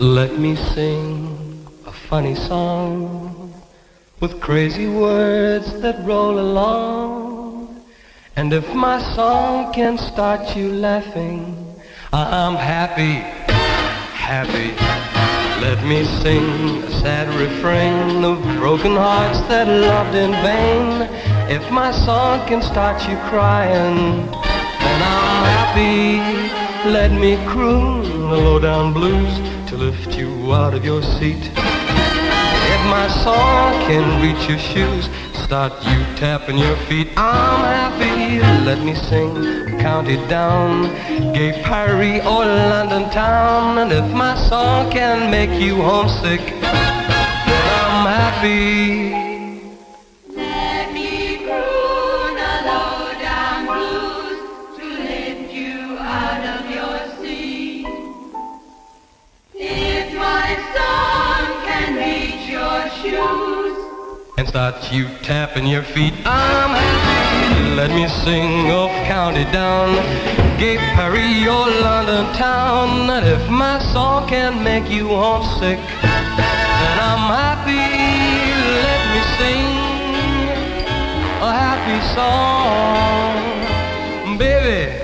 Let me sing a funny song with crazy words that roll along. And if my song can start you laughing, I'm happy, happy. Let me sing a sad refrain of broken hearts that loved in vain. If my song can start you crying. Let me croon the low-down blues to lift you out of your seat. If my song can reach your shoes, start you tapping your feet. I'm happy. Let me sing, County Down. Gay Paris or London town. And if my song can make you homesick, then I'm happy. shoes and start you tapping your feet. I'm happy. Let me sing of county down, gay Paris or London town. And if my song can make you homesick, then I'm happy. Let me sing a happy song, baby.